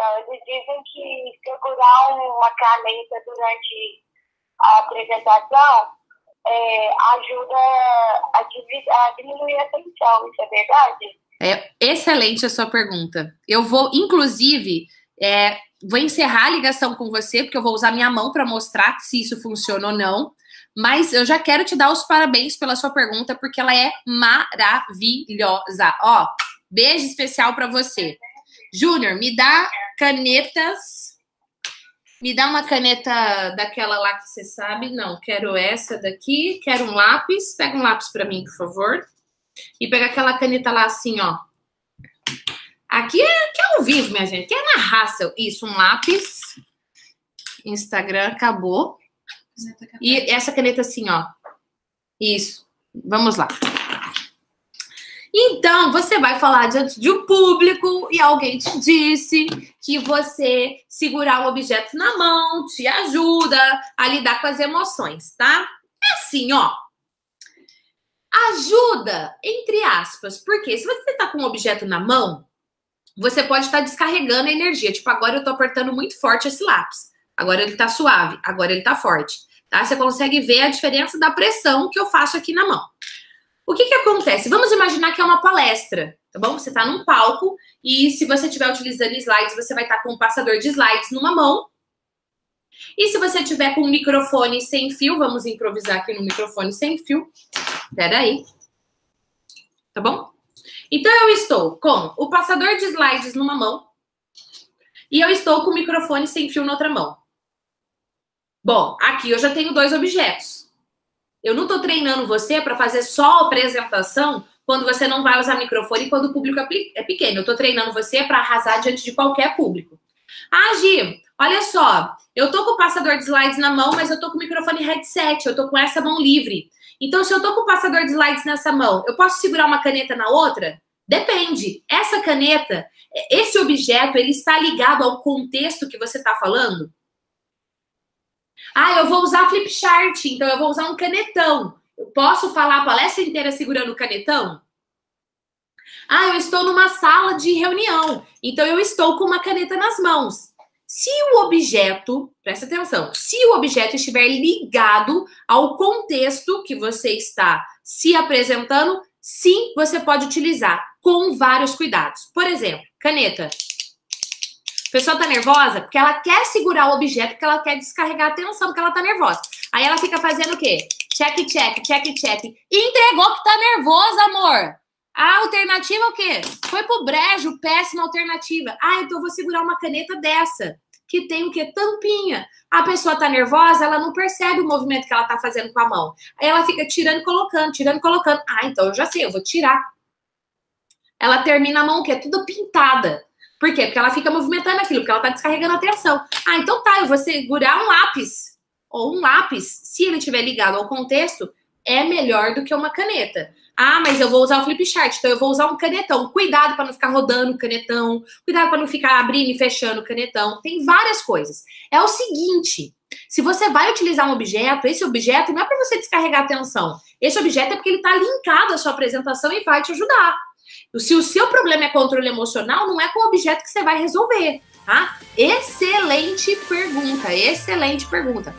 Então, eles dizem que segurar uma caneta durante a apresentação é, ajuda a, a, diminuir a tensão, isso é verdade? É excelente a sua pergunta. Eu vou, inclusive, é, vou encerrar a ligação com você, porque eu vou usar minha mão para mostrar se isso funciona ou não. Mas eu já quero te dar os parabéns pela sua pergunta, porque ela é maravilhosa. Ó, beijo especial para você. Júnior, me dá canetas. Me dá uma caneta daquela lá que você sabe. Não, quero essa daqui. Quero um lápis. Pega um lápis para mim, por favor. E pega aquela caneta lá assim, ó. Aqui é, aqui é ao vivo, minha gente. Aqui é na raça. Isso, um lápis. Instagram acabou. E essa caneta assim, ó. Isso. Vamos lá. Então, você vai falar diante de um público e alguém te disse que você segurar o objeto na mão te ajuda a lidar com as emoções, tá? É assim, ó. Ajuda, entre aspas, porque se você tá com um objeto na mão, você pode estar tá descarregando a energia. Tipo, agora eu tô apertando muito forte esse lápis. Agora ele tá suave, agora ele tá forte. Tá? Você consegue ver a diferença da pressão que eu faço aqui na mão. O que, que acontece? Vamos imaginar que é uma palestra, tá bom? Você está num palco e se você estiver utilizando slides, você vai estar tá com um passador de slides numa mão. E se você tiver com um microfone sem fio, vamos improvisar aqui no microfone sem fio. Espera aí. Tá bom? Então eu estou com o passador de slides numa mão e eu estou com o microfone sem fio na outra mão. Bom, aqui eu já tenho dois objetos. Eu não estou treinando você para fazer só apresentação quando você não vai usar microfone e quando o público é pequeno. Eu estou treinando você para arrasar diante de qualquer público. Ah, Gi, olha só, eu tô com o passador de slides na mão, mas eu tô com o microfone headset, eu tô com essa mão livre. Então, se eu tô com o passador de slides nessa mão, eu posso segurar uma caneta na outra? Depende. Essa caneta, esse objeto, ele está ligado ao contexto que você está falando? Ah, eu vou usar flip chart, então eu vou usar um canetão. Eu posso falar a palestra inteira segurando o canetão? Ah, eu estou numa sala de reunião, então eu estou com uma caneta nas mãos. Se o objeto, presta atenção, se o objeto estiver ligado ao contexto que você está se apresentando, sim, você pode utilizar com vários cuidados. Por exemplo, caneta. A pessoa tá nervosa porque ela quer segurar o objeto, porque ela quer descarregar a atenção, porque ela tá nervosa. Aí ela fica fazendo o quê? Check, check, check, check. Entregou que tá nervosa, amor. A alternativa é o quê? Foi pro brejo, péssima alternativa. Ah, então eu vou segurar uma caneta dessa, que tem o quê? Tampinha. A pessoa tá nervosa, ela não percebe o movimento que ela tá fazendo com a mão. Aí ela fica tirando e colocando, tirando e colocando. Ah, então eu já sei, eu vou tirar. Ela termina a mão o quê? Tudo pintada. Por quê? Porque ela fica movimentando aquilo, porque ela tá descarregando a atenção. Ah, então tá, eu vou segurar um lápis. Ou um lápis, se ele estiver ligado ao contexto, é melhor do que uma caneta. Ah, mas eu vou usar o flip chart, então eu vou usar um canetão. Cuidado para não ficar rodando o canetão, cuidado para não ficar abrindo e fechando o canetão. Tem várias coisas. É o seguinte, se você vai utilizar um objeto, esse objeto não é para você descarregar a atenção. Esse objeto é porque ele está linkado à sua apresentação e vai te ajudar. Se o seu problema é controle emocional, não é com o objeto que você vai resolver, tá? Excelente pergunta, excelente pergunta.